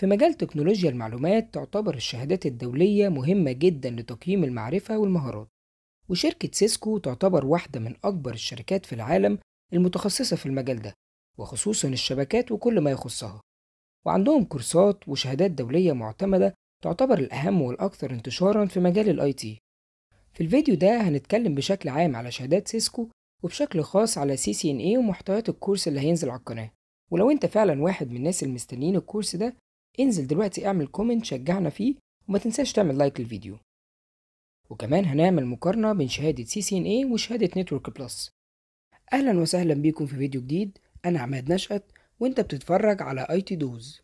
في مجال تكنولوجيا المعلومات تعتبر الشهادات الدولية مهمة جدا لتقييم المعرفة والمهارات وشركة سيسكو تعتبر واحدة من أكبر الشركات في العالم المتخصصة في المجال ده وخصوصا الشبكات وكل ما يخصها. وعندهم كورسات وشهادات دولية معتمدة تعتبر الأهم والأكثر انتشارا في مجال ال IT. في الفيديو ده هنتكلم بشكل عام على شهادات سيسكو وبشكل خاص على CCNA ومحتويات الكورس اللي هينزل على القناة. ولو أنت فعلا واحد من الناس المستنيين الكورس ده انزل دلوقتي اعمل comment شجعنا فيه وما تنساش تعمل like للفيديو وكمان هنعمل مقارنة بين شهادة CCNA وشهادة Network Plus أهلا وسهلا بيكم في فيديو جديد. أنا عماد نشأت وأنت بتتفرج على IT Dose.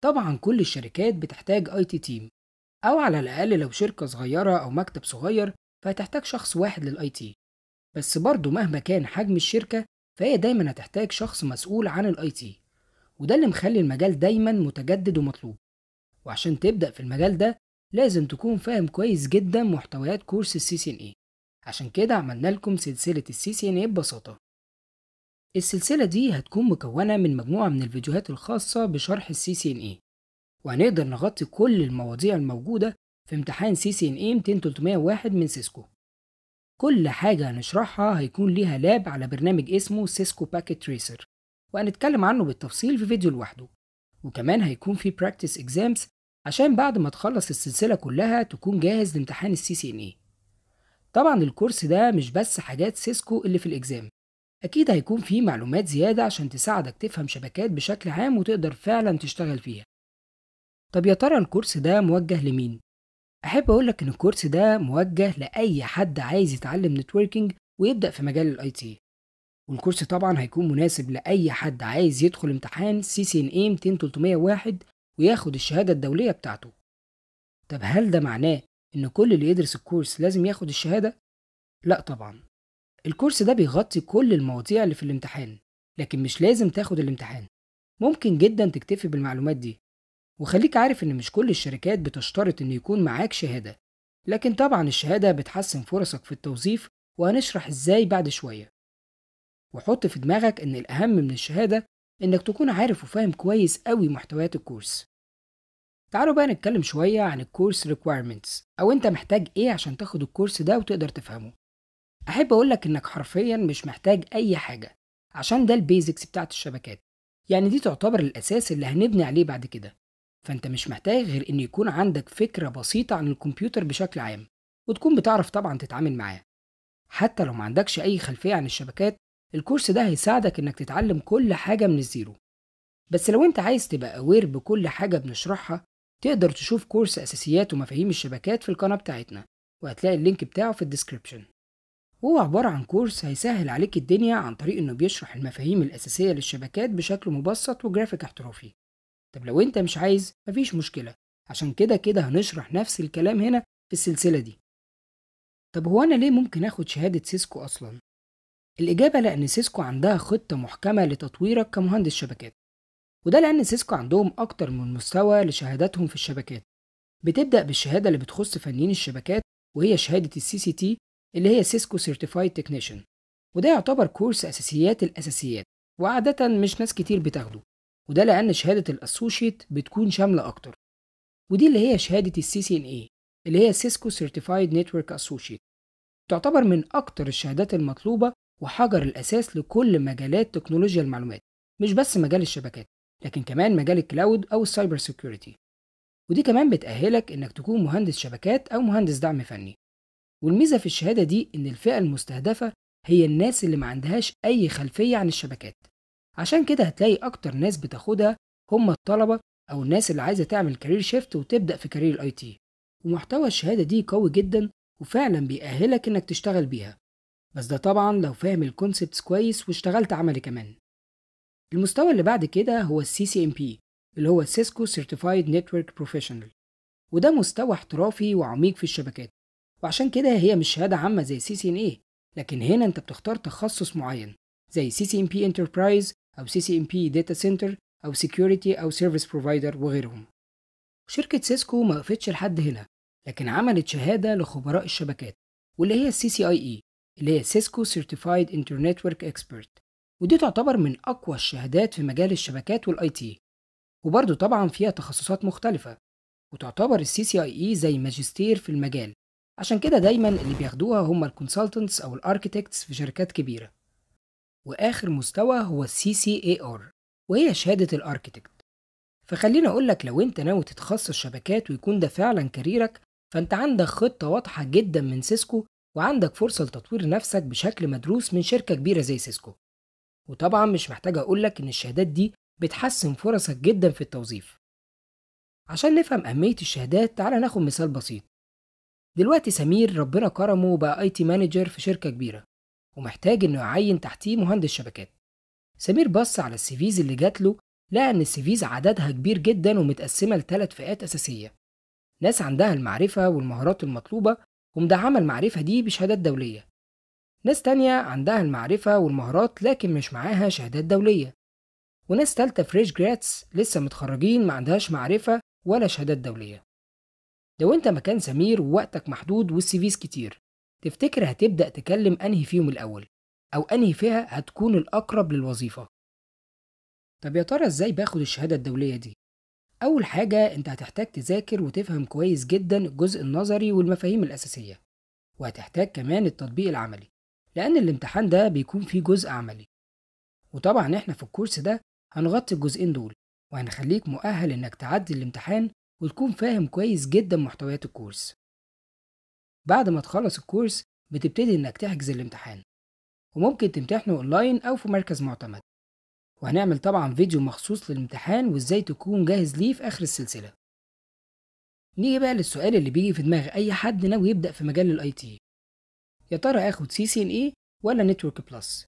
طبعا كل الشركات بتحتاج IT team أو على الأقل لو شركة صغيرة أو مكتب صغير فهتحتاج شخص واحد لل IT. بس برضه مهما كان حجم الشركة فهي دايما هتحتاج شخص مسؤول عن ال IT. وده اللي مخلي المجال دايما متجدد ومطلوب. وعشان تبدأ في المجال ده لازم تكون فاهم كويس جدا محتويات كورس ال CCNA عشان كده عملنا لكم سلسلة ال CCNA ببساطة. السلسلة دي هتكون مكونة من مجموعة من الفيديوهات الخاصة بشرح CCNA وهنقدر نغطي كل المواضيع الموجودة في امتحان CCNA 200 من سيسكو. كل حاجة هنشرحها هيكون ليها lab على برنامج اسمه Cisco Packet Tracer وهنتكلم عنه بالتفصيل في فيديو لوحده. وكمان هيكون في practice exams عشان بعد ما تخلص السلسلة كلها تكون جاهز لامتحان CCNA طبعا الكورس ده مش بس حاجات سيسكو اللي في ال exam أكيد هيكون فيه معلومات زيادة عشان تساعدك تفهم شبكات بشكل عام وتقدر فعلا تشتغل فيها. طب يا ترى الكورس ده موجه لمين؟ أحب اقولك إن الكورس ده موجه لأي حد عايز يتعلم networking ويبدأ في مجال ال IT. والكورس طبعا هيكون مناسب لأي حد عايز يدخل امتحان CCNA 200 301 وياخد الشهادة الدولية بتاعته. طب هل ده معناه إن كل اللي يدرس الكورس لازم ياخد الشهادة؟ لا طبعا. الكورس ده بيغطي كل المواضيع اللي في الامتحان لكن مش لازم تاخد الامتحان. ممكن جدا تكتفي بالمعلومات دي. وخليك عارف إن مش كل الشركات بتشترط إن يكون معاك شهادة. لكن طبعا الشهادة بتحسن فرصك في التوظيف وهنشرح إزاي بعد شوية. وحط في دماغك إن الأهم من الشهادة إنك تكون عارف وفاهم كويس قوي محتويات الكورس. تعالوا بقى نتكلم شوية عن الكورس requirements أو أنت محتاج إيه عشان تاخد الكورس ده وتقدر تفهمه. أحب اقولك إنك حرفيا مش محتاج أي حاجة عشان ده ال basics بتاعت الشبكات. يعني دي تعتبر الأساس اللي هنبني عليه بعد كده. فأنت مش محتاج غير إن يكون عندك فكرة بسيطة عن الكمبيوتر بشكل عام وتكون بتعرف طبعا تتعامل معاه. حتى لو ما عندكش أي خلفية عن الشبكات الكورس ده هيساعدك إنك تتعلم كل حاجة من ال zero. بس لو أنت عايز تبقى aware بكل حاجة بنشرحها تقدر تشوف كورس أساسيات ومفاهيم الشبكات في القناة بتاعتنا وهتلاقي ال link بتاعه في ال description. هو عبارة عن كورس هيسهل عليك الدنيا عن طريق إنه بيشرح المفاهيم الأساسية للشبكات بشكل مبسط وجرافيك احترافي. طب لو أنت مش عايز مفيش مشكلة. عشان كده كده هنشرح نفس الكلام هنا في السلسلة دي. طب هو أنا ليه ممكن آخد شهادة سيسكو أصلا؟ الإجابة لأن سيسكو عندها خطة محكمة لتطويرك كمهندس شبكات. وده لأن سيسكو عندهم أكتر من مستوى لشهاداتهم في الشبكات. بتبدأ بالشهادة اللي بتخص فنيين الشبكات وهي شهادة ال CCT اللي هي Cisco Certified Technician وده يعتبر كورس أساسيات الأساسيات وعادة مش ناس كتير بتاخده وده لأن شهادة ال associate بتكون شاملة أكتر. ودي اللي هي شهادة ال CCNA اللي هي Cisco Certified Network Associate تعتبر من أكتر الشهادات المطلوبة وحجر الأساس لكل مجالات تكنولوجيا المعلومات مش بس مجال الشبكات لكن كمان مجال ال cloud أو ال cyber security. ودي كمان بتأهلك إنك تكون مهندس شبكات أو مهندس دعم فني. والميزة في الشهادة دي إن الفئة المستهدفة هي الناس اللي ما عندهاش أي خلفية عن الشبكات. عشان كده هتلاقي أكتر ناس بتاخدها هم الطلبة أو الناس اللي عايزة تعمل career shift وتبدأ في career ال IT ومحتوى الشهادة دي قوي جدا وفعلا بيأهلك إنك تشتغل بيها. بس ده طبعا لو فاهم ال concepts كويس واشتغلت عملي كمان. المستوى اللي بعد كده هو ال CCNP اللي هو Cisco Certified Network Professional وده مستوى احترافي وعميق في الشبكات. وعشان كده هي مش شهادة عامة زي CCNA لكن هنا انت بتختار تخصص معين زي CCNP Enterprise أو CCNP Data Center أو Security أو Service Provider وغيرهم. شركة سيسكو ما وقفتش لحد هنا لكن عملت شهادة لخبراء الشبكات واللي هي ال CCIE اللي هي Cisco Certified Internetwork Expert ودي تعتبر من أقوى الشهادات في مجال الشبكات وال IT. وبرضه طبعا فيها تخصصات مختلفة وتعتبر ال CCIE زي ماجستير في المجال. عشان كده دايما اللي بياخدوها هم ال consultants أو ال architects في شركات كبيرة. وآخر مستوى هو ال CCAr وهي شهادة ال architect فخليني أقول لك لو أنت ناوي تتخصص شبكات ويكون ده فعلا كاريرك فأنت عندك خطة واضحة جدا من سيسكو وعندك فرصة لتطوير نفسك بشكل مدروس من شركة كبيرة زي سيسكو. وطبعا مش محتاج أقولك إن الشهادات دي بتحسن فرصك جدا في التوظيف. عشان نفهم أهمية الشهادات تعالى ناخد مثال بسيط. دلوقتي سمير ربنا كرمه بقى IT manager في شركة كبيرة ومحتاج إنه يعين تحتيه مهندس شبكات. سمير بص على ال CVs اللي جات له لقى إن ال CVs عددها كبير جدا ومتقسمة لثلاث فئات أساسية. ناس عندها المعرفة والمهارات المطلوبة ومدعمة المعرفة دي بشهادات دولية. ناس تانية عندها المعرفة والمهارات لكن مش معاها شهادات دولية. وناس تالتة fresh grads لسه متخرجين ما عندهاش معرفة ولا شهادات دولية. لو انت مكان سمير ووقتك محدود وال CVs كتير. تفتكر هتبدأ تكلم أنهي فيهم الأول؟ أو أنهي فئة هتكون الأقرب للوظيفة؟ طب يا ترى إزاي باخد الشهادة الدولية دي؟ أول حاجة أنت هتحتاج تذاكر وتفهم كويس جدا الجزء النظري والمفاهيم الأساسية. وهتحتاج كمان التطبيق العملي لأن الامتحان ده بيكون فيه جزء عملي. وطبعا إحنا في الكورس ده هنغطي الجزئين دول وهنخليك مؤهل إنك تعدي الامتحان وتكون فاهم كويس جدا محتويات الكورس. بعد ما تخلص الكورس بتبتدي إنك تحجز الامتحان. وممكن تمتحنه أونلاين أو في مركز معتمد. وهنعمل طبعا فيديو مخصوص للامتحان وإزاي تكون جاهز ليه في آخر السلسلة. نيجي بقى للسؤال اللي بيجي في دماغ أي حد ناوي يبدأ في مجال ال IT. يا ترى آخد CCNA ولا Network Plus؟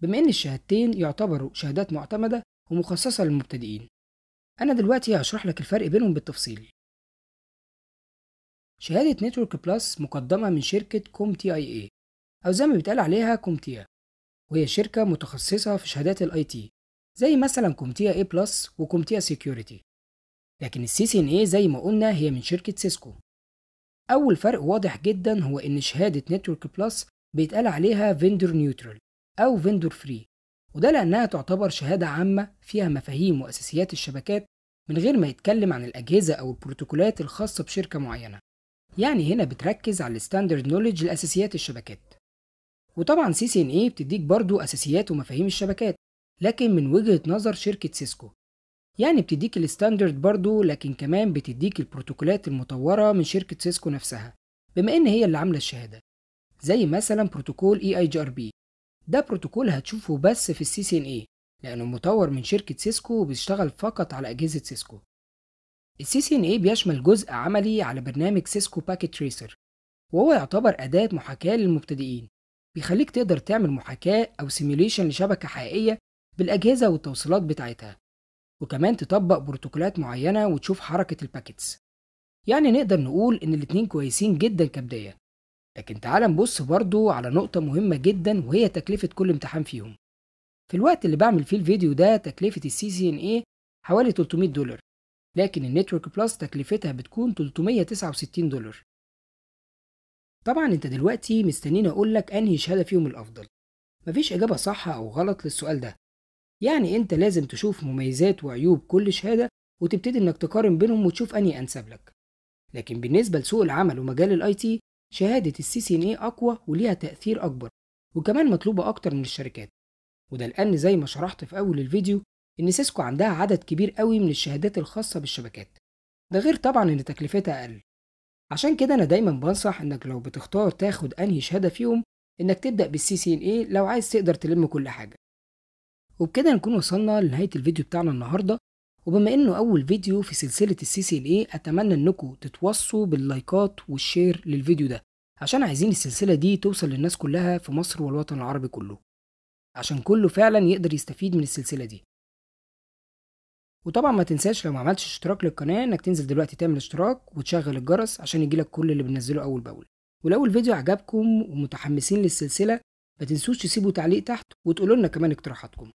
بما إن الشهادتين يعتبروا شهادات معتمدة ومخصصة للمبتدئين. أنا دلوقتي هشرح لك الفرق بينهم بالتفصيل. شهادة Network Plus مقدمة من شركة CompTIA أو زي ما بيتقال عليها CompTIA وهي شركة متخصصة في شهادات ال IT زي مثلا CompTIA A Plus و CompTIA Security. لكن ال CCNA زي ما قلنا هي من شركة Cisco. أول فرق واضح جدا هو إن شهادة Network Plus بيتقال عليها vendor neutral أو vendor free وده لأنها تعتبر شهادة عامة فيها مفاهيم وأساسيات الشبكات من غير ما يتكلم عن الأجهزة أو البروتوكولات الخاصة بشركة معينة. يعني هنا بتركز على ال standard knowledge لأساسيات الشبكات. وطبعا CCNA بتديك برضو أساسيات ومفاهيم الشبكات لكن من وجهة نظر شركة Cisco. يعني بتديك ال standard برضو لكن كمان بتديك البروتوكولات المطورة من شركة Cisco نفسها بما إن هي اللي عاملة الشهادة. زي مثلا بروتوكول اي اي جي ار بي ده بروتوكول هتشوفه بس في ال CCNA لأنه مطور من شركة Cisco وبيشتغل فقط على أجهزة Cisco. ال CCNA بيشمل جزء عملي على برنامج Cisco Packet Tracer وهو يعتبر أداة محاكاة للمبتدئين. بيخليك تقدر تعمل محاكاة أو simulation لشبكة حقيقية بالأجهزة والتوصيلات بتاعتها وكمان تطبق بروتوكولات معينة وتشوف حركة ال packets. يعني نقدر نقول إن الاتنين كويسين جدا كبداية. لكن تعال نبص برضو على نقطة مهمة جدا وهي تكلفة كل امتحان فيهم. في الوقت اللي بعمل فيه الفيديو ده تكلفة ال CCNA حوالي 300 دولار لكن ال Network Plus تكلفتها بتكون 369 دولار. طبعا أنت دلوقتي مستنيني أقول لك أنهي شهادة فيهم الأفضل. مفيش إجابة صح أو غلط للسؤال ده. يعني أنت لازم تشوف مميزات وعيوب كل شهادة وتبتدي إنك تقارن بينهم وتشوف أنهي أنسب لك. لكن بالنسبة لسوق العمل ومجال ال IT شهادة ال CCNA أقوى وليها تأثير أكبر وكمان مطلوبة أكتر من الشركات. وده لأن زي ما شرحت في أول الفيديو إن Cisco عندها عدد كبير قوي من الشهادات الخاصة بالشبكات. ده غير طبعا إن تكلفتها أقل. عشان كده أنا دايما بنصح إنك لو بتختار تاخد أنهي شهادة فيهم إنك تبدأ بال CCNA لو عايز تقدر تلم كل حاجة. وبكده نكون وصلنا لنهاية الفيديو بتاعنا النهاردة. وبما إنه أول فيديو في سلسلة ال CCNA أتمنى إنكم تتوصوا باللايكات وال share للفيديو ده عشان عايزين السلسلة دي توصل للناس كلها في مصر والوطن العربي كله عشان كله فعلا يقدر يستفيد من السلسلة دي. وطبعا ما تنساش لو ما عملتش اشتراك للقناة إنك تنزل دلوقتي تعمل اشتراك وتشغل الجرس عشان يجيلك كل اللي بنزله أول بأول. ولو الفيديو عجبكم ومتحمسين للسلسلة ما تنسوش تسيبوا تعليق تحت وتقولوا لنا كمان اقتراحاتكم.